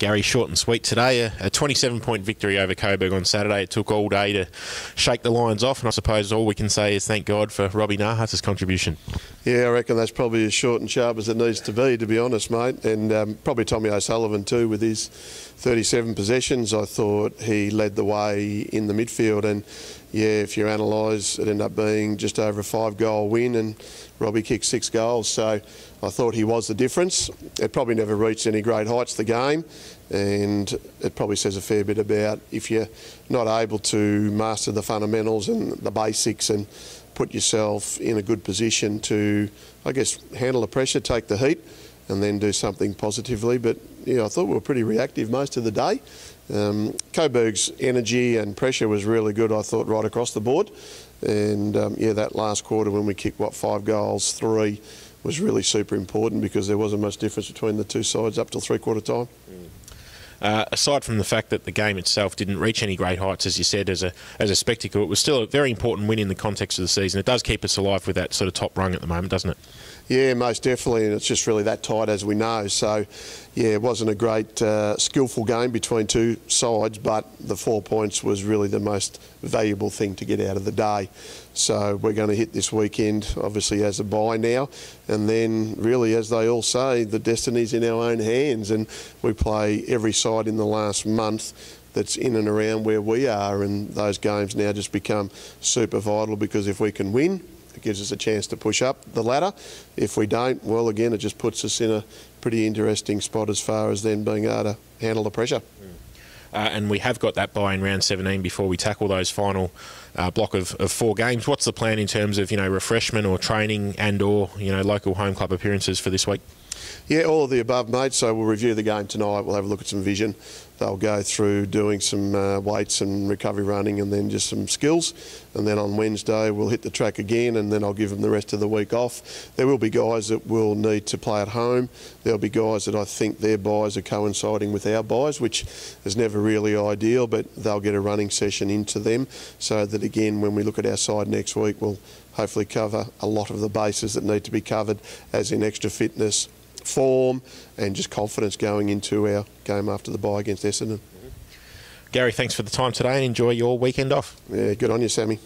Gary, short and sweet today. A, a 27 point victory over Coburg on Saturday. It took all day to shake the Lions off, and I suppose all we can say is thank God for Robbie Nahas' contribution. Yeah, I reckon that's probably as short and sharp as it needs to be, to be honest, mate. And um, probably Tommy O'Sullivan too, with his 37 possessions. I thought he led the way in the midfield, and yeah, if you analyse, it ended up being just over a five goal win, and Robbie kicked six goals. So I thought he was the difference. It probably never reached any great heights, the game, and it probably says a fair bit about if you're not able to master the fundamentals and the basics and put yourself in a good position to, I guess, handle the pressure, take the heat, and then do something positively. But yeah, I thought we were pretty reactive most of the day. Um, Coburg's energy and pressure was really good, I thought, right across the board. And um, yeah, that last quarter when we kicked, what, five goals, three, was really super important because there wasn't much difference between the two sides up till three quarter time. Mm. Uh, aside from the fact that the game itself didn't reach any great heights, as you said, as a as a spectacle, it was still a very important win in the context of the season. It does keep us alive with that sort of top rung at the moment, doesn't it? Yeah, most definitely, and it's just really that tight as we know. So, yeah, it wasn't a great uh, skillful game between two sides, but the four points was really the most valuable thing to get out of the day. So we're going to hit this weekend, obviously as a bye now, and then really, as they all say, the destiny's in our own hands, and we play every side in the last month that's in and around where we are, and those games now just become super vital because if we can win it gives us a chance to push up the ladder. If we don't, well, again, it just puts us in a pretty interesting spot as far as then being able to handle the pressure. Mm. Uh, and we have got that bye in round 17 before we tackle those final uh, block of, of, four games. What's the plan in terms of you know refreshment or training and or you know local home club appearances for this week? Yeah, all of the above, mate. So we'll review the game tonight. We'll have a look at some vision. They'll go through doing some uh, weights and recovery running and then just some skills. And then on Wednesday, we'll hit the track again and then I'll give them the rest of the week off. There will be guys that will need to play at home. There'll be guys that I think their byes are coinciding with our byes, which is never really ideal, but they'll get a running session into them so that again, when we look at our side next week, we'll hopefully cover a lot of the bases that need to be covered, as in extra fitness, form and just confidence going into our game after the bye against Essendon. Gary, thanks for the time today and enjoy your weekend off. Yeah, good on you, Sammy.